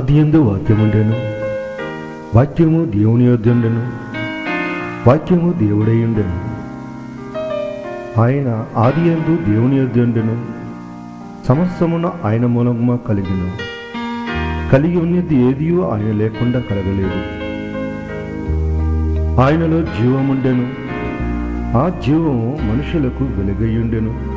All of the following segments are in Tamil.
ఆదియందు వాక్యముండెను. వాక్యము దేవుని యొద్దుండెను. వాక్యము దేవుడై ఉండెను ఆయన ఆదియందు దేవుని యొద్దుండెను. సమస్తమున ఆయన మూలముగా కలిగిను. కలిగి ఉన్నది ఏదియో ఆయన లేకుండా కలగలేదు. ఆయనలో జీవముండెను. ఆ జీవము మనుషులకు వెలుగయ్యుండెను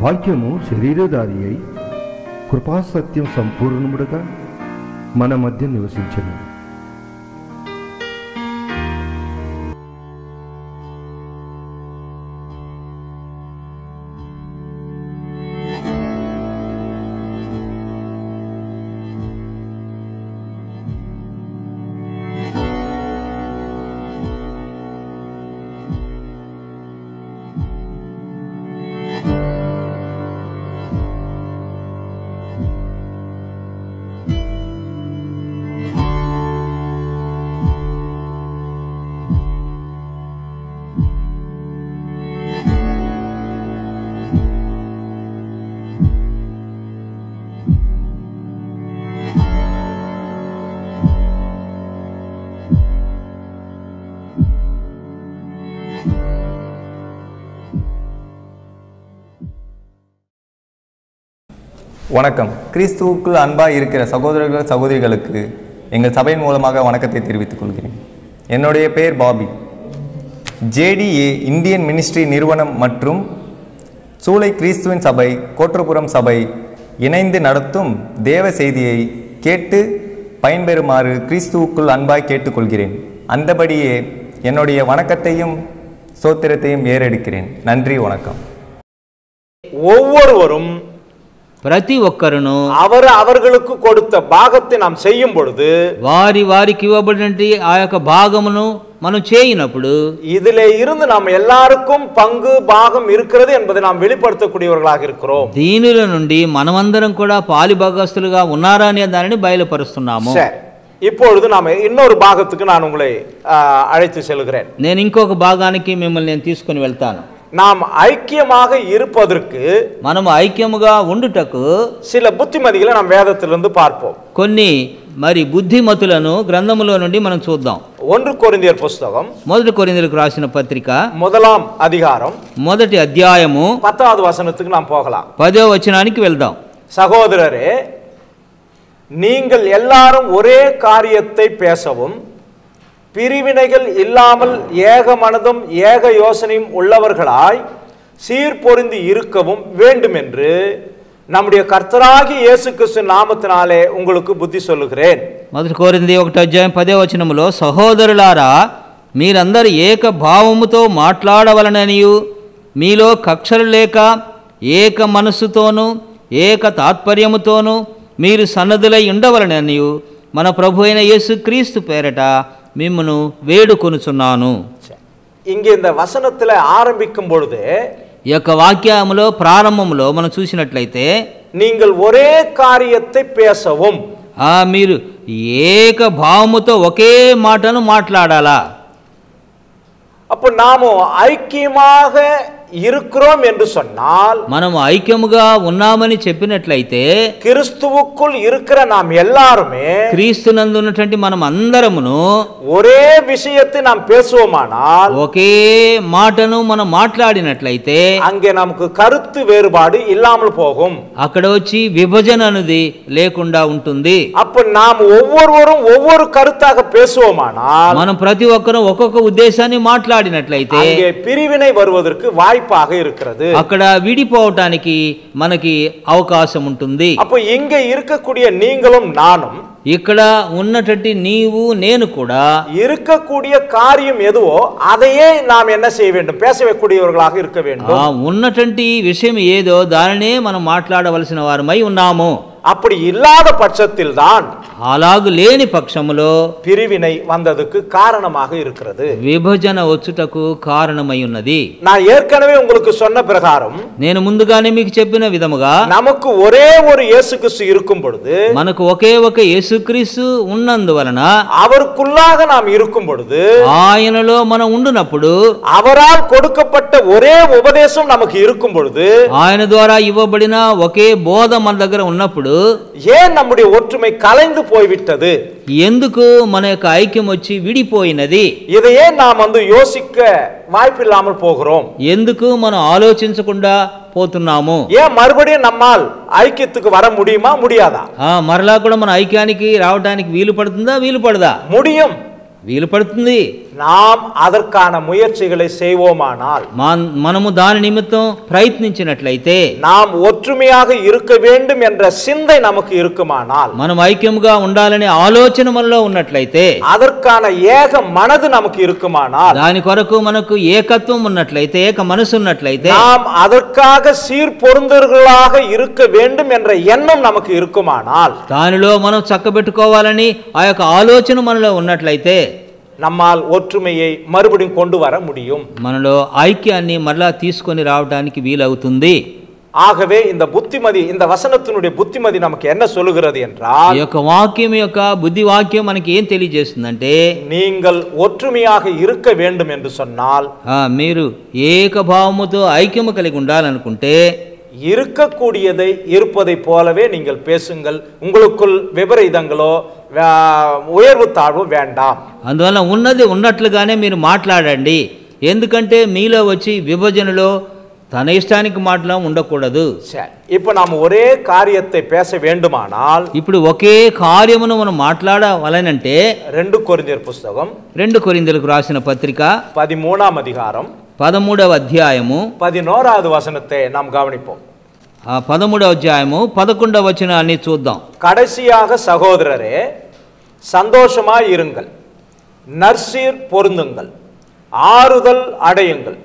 వాక్యము శరీరధారి అయి కృపాసత్యం సంపూర్ణముడుగా మన మధ్య నివసించను. வணக்கம். கிறிஸ்துவுக்குள் அன்பாக இருக்கிற சகோதரர்கள் சகோதரிகளுக்கு எங்கள் சபையின் மூலமாக வணக்கத்தை தெரிவித்துக் கொள்கிறேன். என்னுடைய பெயர் பாபி. ஜேடிஏ இந்தியன் மினிஸ்ட்ரி நிறுவனம் மற்றும் சூளை கிறிஸ்துவின் சபை கோட்டப்புறம் சபை இணைந்து நடத்தும் தேவ செய்தியை கேட்டு பயன்பெறுமாறு கிறிஸ்துவுக்குள் அன்பாய் கேட்டுக்கொள்கிறேன். அந்தபடியே என்னுடைய வணக்கத்தையும் சோத்திரத்தையும் ஏறெடுக்கிறேன். நன்றி வணக்கம். ஒவ்வொருவரும் ప్రతి ఒక్కరును அவர் அவர்களுக்கு கொடுத்த பாகத்தை நாம் செய்யும் பொழுது వారి వారికి ఇవ్వబడినటువంటి ఆ యొక్క భాగమును మనం చేయినప్పుడు இதிலே இருந்து நாம் எல்லாருக்கும் பங்கு பாகம் இருக்கிறது என்பதை நாம் வெளிப்படுத்தக்கூடியவர்களாக இருக்கிறோம் దీనుల నుండి మనమందరం కూడా పాలిభాగస్తులుగా ఉన్నారా అనే దానిని బయలుపరుస్తున్నాము சரி இப்பொழுது நாம் இன்னொரு பாகத்துக்கு நான் உங்களை ஆ, அழைத்து செல்கிறேன் నేను ఇంకొక భాగానికి మిమ్మల్ని నేను తీసుకొని వెళ్తాను நாம் ஐக்கியமாக இருப்பதற்கு మనము ఐక్యముగా ఉండుటకు சில புத்திமதிகளை நாம் வேதத்திலிருந்து பார்ப்போம் కొన్ని మరి బుద్ధిమతులను గ్రంథములో నుండి మనం చూద్దాం ஒன்று கொரிந்தியர் புஸ்தகம் మొదటి కొరిందులకు రాసిన పత్రిక முதலாம் அதிகாரம் మొదటి అధ్యాయము பத்தாவது வசனத்துக்கு நாம் போகலாம் పదో వచనానికి వెళ్దాం சகோதரரே நீங்கள் எல்லாரும் ஒரே காரியத்தை பேசவும் பிரிவினைகள் இல்லாமல் ஏக மனதும் ஏக யோசனையும் உள்ளவர்களாய் சீர்பொருந்தி இருக்கவும் வேண்டும் என்று நம்முடைய கர்த்தராகி இயேசு கிறிஸ்து நாமத்தினாலே உங்களுக்கு புத்தி சொல்லுகிறேன் మొదటి కోరింది ఒకటి అధ్యాయం పదే వచనములో సహోదరులారా మీరందరూ ఏక భావముతో మాట్లాడవలననియు మీలో కక్షలు లేక ఏక మనస్సుతోనూ ఏక తాత్పర్యముతోనూ మీరు సన్నద్ధులై ఉండవలననియు మన ప్రభు అయిన యేసుక్రీస్తు పేరట మిమ్మను వేడుకొనుచున్నాను இங்கே இந்த வசனத்தில் ஆரம்பிக்கும் பொழுது ఈ యొక్క వాక్యములో ప్రారంభంలో మనం చూసినట్లయితే நீங்கள் ஒரே காரியத்தை பேசவும் ఆ మీరు ఏక భావముతో ఒకే మాటను మాట్లాడాలా அப்போ நாம ஐக்கியமாக இருக்கிறோம் என்று சொன்னால் మనం ఐక్యముగా ఉన్నామని చెప్పినట్లయితే கிறிஸ்துவுக்குள் இருக்கிற நாம் எல்லாருமே క్రీస్తునందు ఉన్నటువంటి మనం అందరమును ஒரே விஷயத்தை நாம் பேசுவோமானால் ఒకే మాటను మనం మాట్లాడినట్లయితే அங்கே நமக்கு கருத்து வேறுபாடு இல்லாமல் போகும் అక్కడ వచ్చి విభజన అనేది లేకుండా ఉంటుంది அப்ப நாம் ஒவ்வொருவரும் ஒவ்வொரு கருத்தாக பேசுவோமானால் మనం ప్రతి ఒక్కరూ ఒక్కొక్క ఉద్దేశాన్ని మాట్లాడినట్లయితే அங்கே பிரிவினை வருவதற்கு வாய்ப்பாக இருக்கிறது అక్కడ విడిపోవటానికి మనకి అవకాశం ఉంటుంది அப்போ இங்க இருக்கக்கூடிய நீங்களும் நானும் ఇక్కడ ఉన్నటువంటి నీవు నేను కూడా இருக்கக்கூடிய காரியம் எதுவோ அதையே நாம் என்ன செய்ய வேண்டும் பேசக்கூடியவர்களாக இருக்க வேண்டும் ఆ ఉన్నటువంటి విషయం ఏదో దానినే మనం మాట్లాడవలసిన వారమై ఉన్నాము அப்படி இல்லாத பட்சத்தில் தான் అలాగు లేని పక్షములో பிரிவினை வந்ததுக்கு காரணமாக இருக்கிறது విభజన వచ్చుటకు కారణమై ఉన్నది நான் ஏற்கனவே உங்களுக்கு சொன்ன பிரகாரம் నేను ముందుగానే మీకు చెప్పిన విధముగా நமக்கு ஒரே ஒரு இயேசு கிறிஸ்து இருக்கும் பொழுது మనకు ఒకే ఒక యేసుక్రీస్తు ఉన్నందువలన அவருக்குள்ளாக நாம் இருக்கும் பொழுது ఆయనలో మనం ఉండునప్పుడు அவரால் கொடுக்கப்பட்ட ஒரே உபதேசம் நமக்கு இருக்கும் பொழுது ఆయన ద్వారా ఇవ్వబడిన ఒకే బోధ మన దగ్గర ఉన్నప్పుడు ஏன் நம்முடைய ஒற்றுமை கலைந்து போய்விட்டது ఎందుకు మన యొక్క ఐక్యం వచ్చి విడిపోయినది இதையே நாம் வந்து யோசிக்க வாய்ப்பில்லாமல் போகிறோம் ఎందుకు మనం ఆలోచించకుండా పోతున్నాము ஏன் மறுபடியும் நம்மால் ஐக்கியத்துக்கு வர முடியுமா முடியாதா ఆ మరలా కూడా మన ఐక్యానికి రావడానికి వీలు పడుతుందా వీలు పడదా முடியும் వీలు పడుతుంది நாம் அதற்கான முயற்சிகளை செய்வோமானால் మా- మనము దాని నిమిత్తం ప్రయత్నించినట్లయితే நாம் ஒற்றுமையாக இருக்க வேண்டும் என்ற சிந்தை நமக்கு இருக்குமானால் మనం ఐక్యముగా ఉండాలనే ఆలోచన మనలో ఉన్నట్లయితే அதற்கான ஏக மனது நமக்கு இருக்குமானால் దాని కొరకు మనకు ఏకత్వం ఉన్నట్లయితే ఏక మనసు ఉన్నట్లయితే நாம் அதற்காக சீர்பொருந்தர்களாக இருக்க வேண்டும் என்ற எண்ணம் நமக்கு இருக்குமானால் దానిలో మనం చక్కబెట్టుకోవాలని ఆ యొక్క ఆలోచన మనలో ఉన్నట్లయితే நம்மால் ஒற்றுமையை மறுபடியும் கொண்டு வர முடியும் మనలో ఐక్యాన్ని మరలా తీసుకొని రావడానికి వీలవుతుంది ஆகவே இந்த புத்திமதி இந்த வசனத்தினுடைய புத்திமதி நமக்கு என்ன சொல்லுகிறது ఈ என்றால் యొక్క వాక్యం యొక్క బుద్ధి వాక్యం మనకి ఏం తెలియజేస్తుందంటే நீங்கள் ஒற்றுமையாக இருக்க வேண்டும் என்று சொன்னால் ఆ, మీరు ఏకభావముతో ఐక్యము కలిగి ఉండాలనుకుంటే இருக்கக்கூடியதை இருப்பதை போலவே நீங்கள் பேசுங்கள் உங்களுக்குள் விபரீதங்களோ வா- உயர்வு தாழ்வு வேண்டாம் అందువల్ల ఉన్నది ఉన్నట్లుగానే మీరు మాట్లాడండి ఎందుకంటే మీలో వచ్చి విభజనలో తన ఇష్టానికి మాటలా ఉండకూడదు சரி இப்போ நாம் ஒரே காரியத்தை பேச வேண்டுமானால் ఇప్పుడు ఒకే కార్యమును మనం మాట్లాడవలనంటే ரெண்டு கொரிந்தியர் புஸ்தகம் రెండు కొరిందలకు రాసిన పత్రిక பதிமூணாம் அதிகாரம் పదమూడవ అధ్యాయము பதினோராவது வசனத்தை நாம் கவனிப்போம் ఆ పదమూడవ అధ్యాయము పదకొండవ వచనాన్ని చూద్దాం கடைசியாக சகோதரரே சந்தோஷமாய் இருங்கள் நற்சீர் பொருந்துங்கள் ஆறுதல் அடையுங்கள்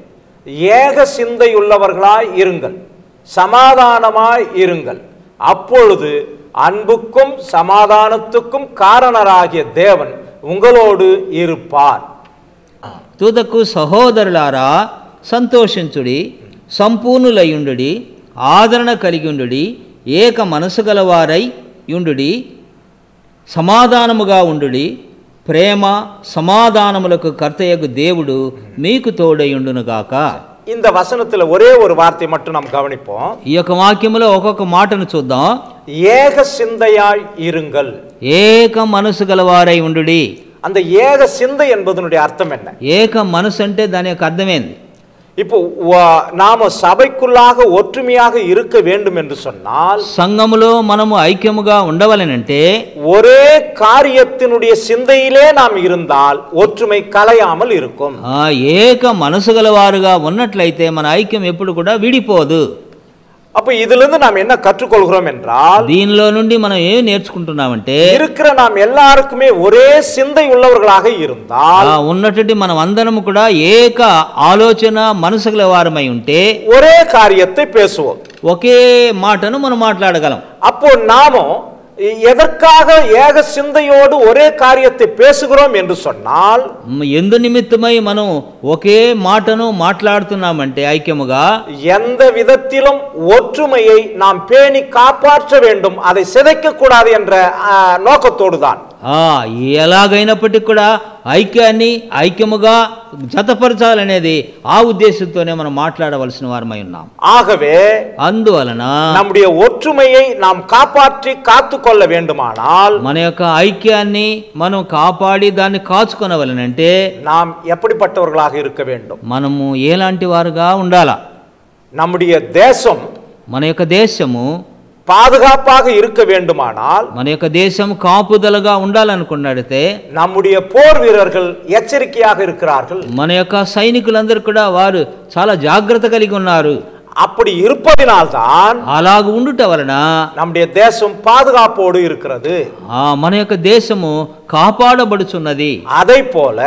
ஏக சிந்தையுள்ளவர்களாய் இருங்கள் சமாதானமாய் இருங்கள் அப்பொழுது அன்புக்கும் சமாதானத்துக்கும் காரணராகிய தேவன் உங்களோடு இருப்பார் తుదకు సహోదరులారా సంతోషించుడి సంపూర్ణులయుండుడి ఆదరణ కలిగి ఉండుడి ఏక మనసు గలవారై యుండుడి సమాధానముగా ఉండుడి ప్రేమ సమాధానములకు కర్తయగు దేవుడు మీకు తోడయుండునుగాక இந்த வசனத்துல ஒரே ஒரு வார்த்தை மட்டும் நாம் கவனிப்போம் ఈ యొక్క వాక్యములో ఒక్కొక్క మాటను చూద్దాం ஏக சிந்தையாய் இருங்கள் ఏక మనసు గలవారై ఉండుడి அந்த ஏக சிந்தை என்பதனுடைய அர்த்தம் என்ன ఏక మనసు అంటే దాని యొక్క అర్థమేంది இப்போ வ- நாம சபைக்குள்ளாக ஒற்றுமையாக இருக்க வேண்டும் என்று சொன்னால் సంఘములో మనము ఐక్యముగా ఉండవలనంటే ஒரே காரியத்தினுடைய சிந்தையிலே நாம் இருந்தால் ஒற்றுமை கலையாமல் இருக்கும் ఆ ఏక మనసు గలవారుగా ఉన్నట్లయితే మన ఐక్యం ఎప్పుడు కూడా విడిపోదు அப்ப இதிலிருந்து நாம் என்ன கற்றுக்கொள்கிறோம் என்றால் దీనిలో నుండి మనం ఏం నేర్చుకుంటున్నామంటే இருக்கிற நாம் எல்லாருக்குமே ஒரே சிந்தை உள்ளவர்களாக இருந்தால் ఆ ఉన్నటువంటి మనం అందరము కూడా ఏక ఆలోచన మనసు గల వారమై ఉంటే ஒரே காரியத்தை பேசுவோம் ఒకే మాటను మనం మాట్లాడగలం அப்போ நாமும் எதற்காக ஏக சிந்தையோடு ஒரே காரியத்தை பேசுகிறோம் என்று சொன்னால் మ్, ఎందు నిమిత్తమై మనం ఒకే మాటను మాట్లాడుతున్నామంటే ఐక్యముగా எந்த விதத்திலும் ஒற்றுமையை நாம் பேணி காப்பாற்ற வேண்டும் அதை சிதைக்க கூடாது என்ற ஆ, நோக்கத்தோடு தான் ఆ ఎలాగైనప్పటికీ కూడా ఐక్యాన్ని ఐక్యముగా జతపరచాలనేది ఆ ఉద్దేశంతోనే మనం మాట్లాడవలసిన వారమై ఉన్నాం ஆகவே అందువలన நம்முடைய ஒற்றுமையை நாம் காப்பாற்றி காத்துக்கொள்ள வேண்டுமானால் మన యొక్క ఐక్యాన్ని మనం కాపాడి దాన్ని కాచుకొనవలనంటే நாம் எப்படிப்பட்டவர்களாக இருக்க வேண்டும் మనము ఎలాంటి వారుగా ఉండాలా நம்முடைய தேசம் మన యొక్క దేశము పాదుగాపాగా ఇరుక వేండుమానాల్ మన యొక్క దేశం కాపుదలగా ఉండాలనుకున్నడితే నమ్ముడియ పోర్ వీరర్గల్ హెచ్చరికయాగ ఇరుక్రార్గల్ మన యొక్క సైనికులందరూ కూడా వారు చాలా జాగ్రత్త కలిగి ఉన్నారు அப்படி இருப்பதினால்தான் అలాగ ఉండుట వలన நம்முடைய தேசம் பாதுகாப்போடு இருக்கிறது ఆ మన యొక్క దేశము కాపాడబడుచున్నది அதை போல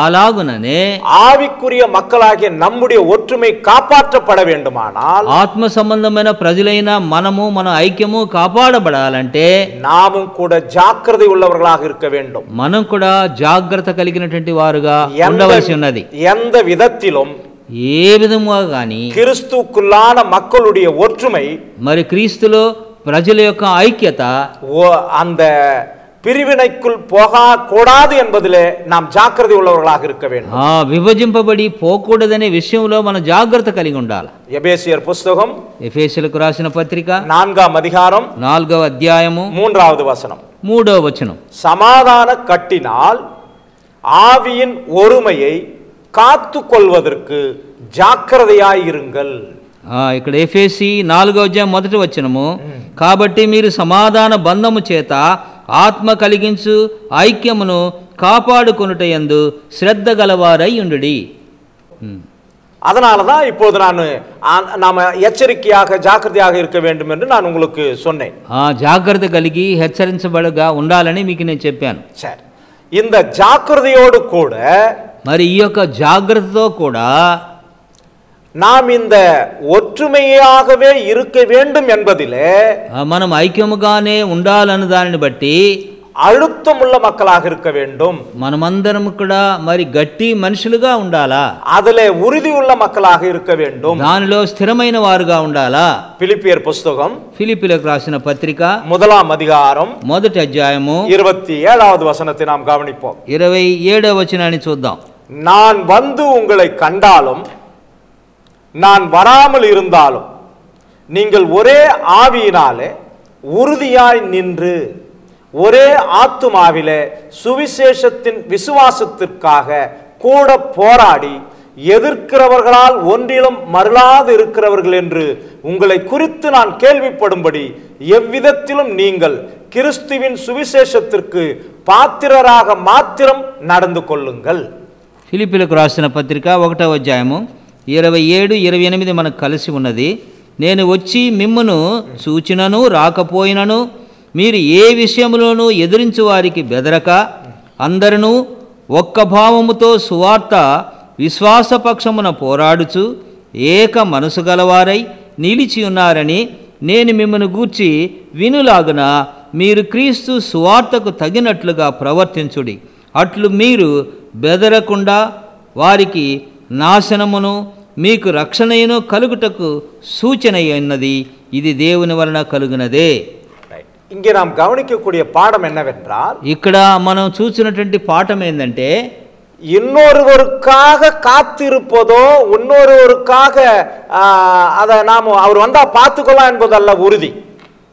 అలాగుననే ஆவிக்குரிய மக்களாகிய நம்முடைய ஒற்றுமை காப்பாற்றப்பட வேண்டுமானால் ఆత్మ సంబంధమైన ప్రజలైన మనము మన ఐక్యము కాపాడబడాలంటే நாமும் கூட ஜாக்கிரதை உள்ளவர்களாக இருக்க வேண்டும் మనం కూడా జాగ్రత్త కలిగినటువంటి వారుగా எந்த- ఉండవలసి ఉన్నది எந்த விதத்திலும் ఏ విధముగా గాని கிறிஸ்துக்குள்ளான மக்களுடைய ஒற்றுமை మరి క్రీస్తులో ప్రజల యొక్క ఐక్యత ஓ- அந்த பிரிவினைக்குள் போக கூடாது என்பதிலே நாம் ஜாக்கிரதை உள்ளவர்களாக இருக்க வேண்டும் ఆ విభజింపబడి పోకూడదనే విషయంలో మనం జాగ్రత్త కలిగి ఉండాలి எபேசியர் புஸ்தகம் ఎఫేసులకు రాసిన పత్రిక நான்காம் அதிகாரம் నాలుగవ అధ్యాయము மூன்றாவது வசனம் మూడవ వచనం சமாதான கட்டினால் ஆவியின் ஒருமையை காத்து கொள்வதற்கு ஜாக்கிரதையாயிருங்கள் ఆ, ఇక్కడ ఎఫేసి నాలుగవ అధ్యాయం మొదటి వచనము కాబట్టి మీరు సమాధాన బంధము చేత ఆత్మ కలిగించు ఐక్యమును కాపాడుకొనుట యందు శ్రద్ధ గలవారై ఉండుడి ఉమ్. அதனால தான் இப்போது நான் ஆ- நாம எச்சரிக்கையாக ஜாக்கிரதையாக இருக்க வேண்டும் என்று நான் உங்களுக்கு சொன்னேன் ఆ జాగ్రత్త కలిగి హెచ్చరించబడగా ఉండాలని మీకు నేను చెప్పాను சரி இந்த ஜாக்கிரதையோடு கூட మరి ఈ యొక్క జాగ్రత్తతో కూడా நாம் இந்த ஒற்றுமையாகவே இருக்க வேண்டும் என்பதிலே ఆ, మనం ఐక్యముగానే ఉండాలన్న దానిని బట్టి அழுத்தமுள்ள மக்களாக இருக்க வேண்டும் మనమందరం కూడా మరి గట్టి మనుషులుగా ఉండాలా அதிலே உறுதியுள்ள மக்களாக இருக்க வேண்டும் దానిలో స్థిరమైన వారుగా ఉండాలా பிலிப்பியர் புஸ்தகம் ఫిలిపిలకు రాసిన పత్రిక முதலாம் அதிகாரம் మొదటి అధ్యాయము இருபத்தி ஏழாவது வசனத்தை நாம் கவனிப்போம் ఇరవై ఏడవ వచనాన్ని చూద్దాం நான் வந்து உங்களை கண்டாலும் நான் வராமல் இருந்தாலும் நீங்கள் ஒரே ஆவியினாலே உறுதியாய் நின்று ஒரே ஆத்துமாவிலே சுவிசேஷத்தின் விசுவாசத்திற்காக கூட போராடி எதிர்க்கிறவர்களால் ஒன்றிலும் மருளாது இருக்கிறவர்கள் என்று உங்களை குறித்து நான் கேள்விப்படும்படி எவ்விதத்திலும் நீங்கள் கிறிஸ்துவின் சுவிசேஷத்திற்கு பாத்திரராக மாத்திரம் நடந்து கொள்ளுங்கள். ఫిలిపిలకు రాసిన పత్రిక ఒకటవ అధ్యాయము ఇరవై ఏడు ఇరవై ఎనిమిది మనకు కలిసి ఉన్నది. నేను వచ్చి మిమ్మను చూచినను రాకపోయినను మీరు ఏ విషయంలోనూ ఎదిరించు వారికి బెదరక అందరూ ఒక్క భావముతో సువార్త విశ్వాసపక్షమున పోరాడుచు ఏక మనసు గలవారై నిలిచి ఉన్నారని నేను మిమ్మల్ని గూర్చి వినులాగున మీరు క్రీస్తు సువార్తకు తగినట్లుగా ప్రవర్తించుడి. అట్లు మీరు బెదరకుండా వారికి నాశనమును మీకు రక్షణయును కలుగుటకు సూచన ఉన్నది ఇది దేవుని వలన కలుగునదే இங்கே நாம் கவனிக்கக்கூடிய பாடம் என்னவென்றால் ఇక్కడ మనం చూసినటువంటి పాఠం ఏంటంటే இன்னொருவருக்காக காத்திருப்பதோ இன்னொருவருக்காக ஆஹ், அதை நாம் அவர் வந்தா பார்த்துக்கலாம் என்பதல்ல உறுதி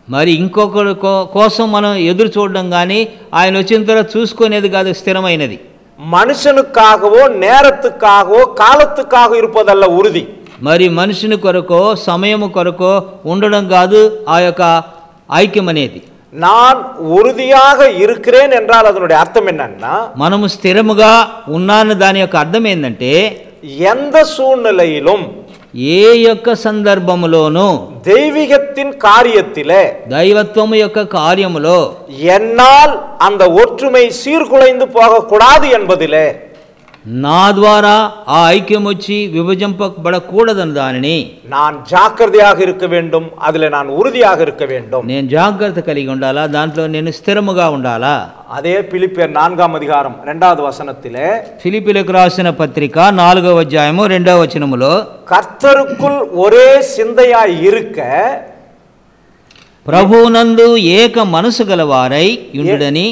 మరి ఇంకొకరి కో- కోసం మనం ఎదురు చూడడం కానీ ఆయన వచ్చిన తర్వాత చూసుకునేది కాదు స్థిరమైనది மனுஷனுக்காகவோ நேரத்துக்காகவோ காலத்துக்காக இருப்பதல்ல உறுதி మరి మనుషుని కొరకో సమయము కొరకో ఉండడం కాదు ఆ యొక్క ఐక్యం అనేది நான் உறுதியாக இருக்கிறேன் என்றால் அதனுடைய அர்த்தம் என்னன்னா మనము స్థిరముగా ఉన్నాను దాని యొక్క అర్థం ఏంటంటే எந்த சூழ்நிலையிலும் ఏ యొక్క సందర్భములోనూ தெய்வீகத்தின் காரியத்திலே దైవత్వము యొక్క కార్యములో என்னால் அந்த ஒற்றுமை சீர்குலைந்து போகக்கூடாது என்பதிலே నా ద్వారా ఆ ఐక్యం వచ్చి విభజింపబడకూడదని దానిని நான் ஜாக்கிரதையாக இருக்க வேண்டும் அதில் நான் உறுதியாக இருக்க வேண்டும் నేను జాగ్రత్త కలిగి ఉండాలా దాంట్లో నేను స్థిరముగా ఉండాలా அதே பிலிப்பியர் நான்காம் அதிகாரம் இரண்டாவது வசனத்திலே ఫిలిపిలకు రాసిన పత్రిక నాలుగవ అధ్యాయము రెండవ వచనములో கர்த்தருக்குள் ஒரே சிந்தையாய் இருக்க ప్రభువునందు ఏక మనసు గలవారై ఉండుడని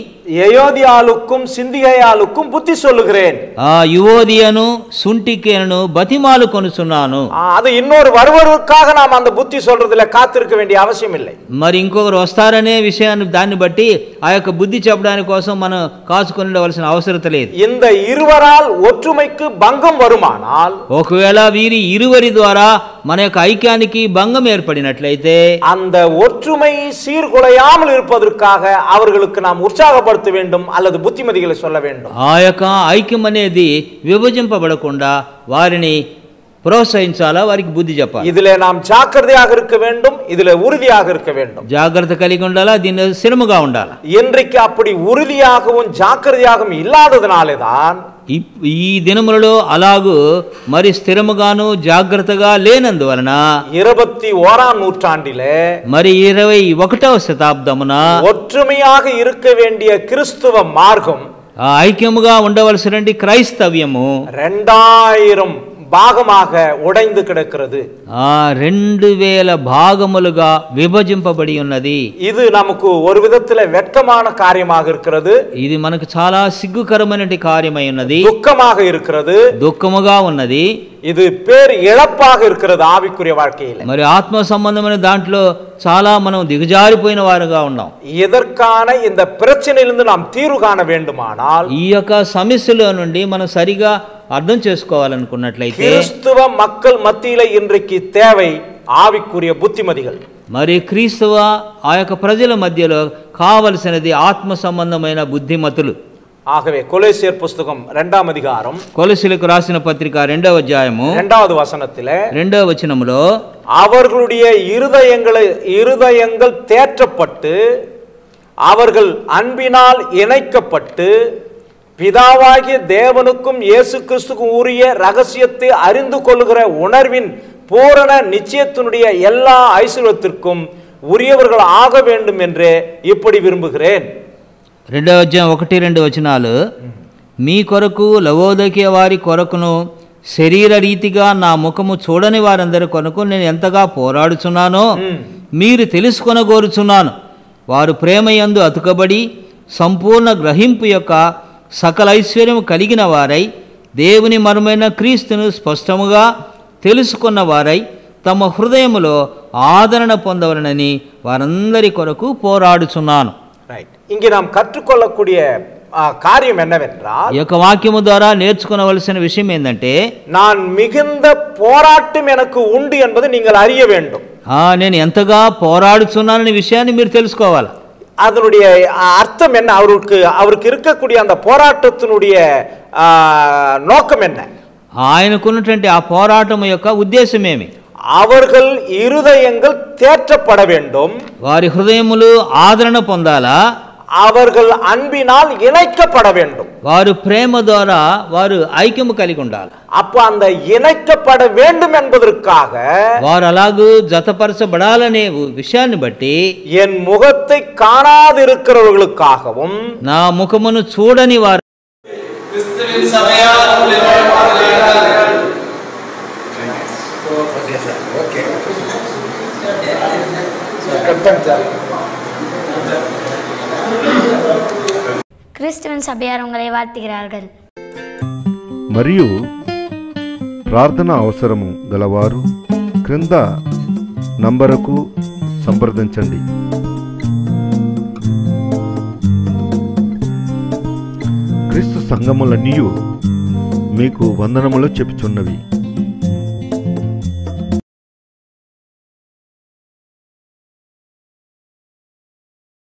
எயோதியாளுக்கும் சிந்திகையாளுக்கும் புத்தி சொல்லுகிறேன் ఆ యువోదియను సుంటికేను బతిమాలు కొనుచున్నాను ஆ, அது இன்னொரு வருவருக்காக நாம் அந்த புத்தி சொல்றதுல காத்திருக்க வேண்டிய அவசியம் இல்லை మరి ఇంకొకరు వస్తారనే విషయాన్ని దాన్ని బట్టి ఆ యొక్క బుద్ధి చెప్పడానికి కోసం మనం కాచుకొని ఉండవలసిన అవసరత లేదు இந்த இருவரால் ஒற்றுமைக்கு பங்கம் வருமானால் ఒకవేళ వీరి ఇరువరి ద్వారా మన యొక్క ఐక్యానికి భంగం ఏర్పడినట్లయితే அந்த ஒற்றுமை சீர்குலையாமல் இருப்பதற்காக அவர்களுக்கு நாம் உற்சாகப்படுத்த బలపరచ వేండం అల్లదు బుద్ధిమతిగలు సొల్ల వేండం ఆ యొక్క ఐక్యం అనేది విభజింపబడకుండా వారిని ప్రోత్సహించాలా వారికి బుద్ధి చెప్పాలి இதிலே நாம் ஜாக்கிரதையாக இருக்க வேண்டும் இதிலே உறுதியாக இருக்க வேண்டும் జాగ్రత్త కలిగి ఉండాలా దీన్ని స్థిరముగా ఉండాలా இன்றைக்கு அப்படி உறுதியாகவும் ஜாக்கிரதையாகவும் இல்லாததினாலே தான் ఈ- ఈ దినములలో అలాగూ మరి స్థిరముగాను జాగ్రత్తగా లేనందువలన இருபத்தி ஓராம் நூற்றாண்டிலே మరి ఇరవై ఒకటవ శతాబ్దమున ஒற்றுமையாக இருக்க வேண்டிய கிறிஸ்துவ மார்க்கம் ఆ ఐక్యముగా ఉండవలసినటువంటి క్రైస్తవ్యము ரெண்டாயிரம் பாகமாக உடைந்து கிடக்கிறது ఆ రెండు వేల భాగములుగా విభజింపబడి ఉన్నది இது நமக்கு ஒரு விதத்துல வெட்கமான காரியமாக இருக்கிறது ఇది మనకు చాలా సిగ్గుకరమైనటువంటి కార్యమై ఉన్నది துக்கமாக இருக்கிறது దుఃఖముగా ఉన్నది இது பேர் இழப்பாக இருக்கிறது ஆவிக்குரிய வாழ்க்கையில మరి ఆత్మ సంబంధమైన దాంట్లో చాలా మనం దిగజారిపోయిన వారుగా ఉన్నాం இதற்கான இந்த பிரச்சனையிலிருந்து நாம் தீர்வு காண வேண்டுமானால் ఈ యొక్క సమస్యలో నుండి మనం సరిగా అర్థం చేసుకోవాలనుకున్నట్లయితే கிறிஸ்துவ மக்கள் மத்தியில இன்றைக்கு தேவை ஆவிக்குரிய புத்திமதிகள் మరి క్రీస్తువ ఆ యొక్క ప్రజల మధ్యలో కావలసినది ఆత్మ సంబంధమైన బుద్ధిమతులు ஆகவே கொலேசியர் புஸ்தகம் இரண்டாம் அதிகாரம் కొలసిలకు రాసిన పత్రిక రెండవ అధ్యాయము இரண்டாவது வசனத்திலே రెండవ వచనములో அவர்களுடைய இருதயங்களை இருதயங்கள் தேற்றப்பட்டு அவர்கள் அன்பினால் இணைக்கப்பட்டு பிதாவாகிய தேவனுக்கும் இயேசு கிறிஸ்துக்கும் உரிய ரகசியத்தை அறிந்து கொள்ளுகிற உணர்வின் பூரண நிச்சயத்தினுடைய எல்லா ஐஸ்வர்யத்திற்கும் உரியவர்கள் ஆக வேண்டும் என்று இப்படி விரும்புகிறேன் రెండవ అధ్యాయం ఒకటి రెండు వచనాలు మీ కొరకు లవోదకీయ వారి కొరకును శరీర రీతిగా నా ముఖము చూడని వారందరి కొరకు నేను ఎంతగా పోరాడుచున్నానో మీరు తెలుసుకొనగోరుచున్నాను వారు ప్రేమయందు అతుకబడి సంపూర్ణ గ్రహింపు యొక్క సకల ఐశ్వర్యము కలిగిన వారై దేవుని మరుమైన క్రీస్తును స్పష్టముగా తెలుసుకున్న వారై తమ హృదయములో ఆదరణ పొందవలనని వారందరి కొరకు పోరాడుచున్నాను ரைட் இங்கே நாம் கற்றுக்கொள்ளக்கூடிய ஆ, காரியம் என்னவென்றால் ఈ యొక్క వాక్యము ద్వారా నేర్చుకునవలసిన విషయం ఏంటంటే நான் மிகுந்த போராட்டம் எனக்கு உண்டு என்பதை நீங்கள் அறிய வேண்டும் ఆ, నేను ఎంతగా పోరాడుచున్నాననే విషయాన్ని మీరు తెలుసుకోవాలి அதனுடைய ஆ, அர்த்தம் என்ன அவருக்கு அவருக்கு இருக்கக்கூடிய அந்த போராட்டத்தினுடைய ஆ, நோக்கம் என்ன ఆయనకున్నటువంటి ఆ పోరాటం యొక్క ఉద్దేశం ఏమి அவர்கள் இருதயங்கள் தேற்றப்பட வேண்டும் వారి హృదయములు ఆదరణ పొందాలా அவர்கள் அன்பினால் இணைக்கப்பட வேண்டும் వారు ప్రేమ ద్వారా వారు ఐక్యము కలిగి ఉండాలి அப்ப அந்த இணைக்கப்பட வேண்டும் என்பதற்காக వారు అలాగూ జతపరచబడాలనే విషయాన్ని బట్టి என் முகத்தை காணாதிருக்கிறவர்களுக்காகவும் నా ముఖమును చూడని వారు கிறிஸ்துவின் சபையார் உங்களை வாழ்த்துகிறார்கள் మరియు ప్రార్థన అవసరము గలవారు క్రింద నంబరుకు సంప్రదించండి క్రీస్తు సంఘములన్నీ మీకు వందనములు చెప్పుచున్నవి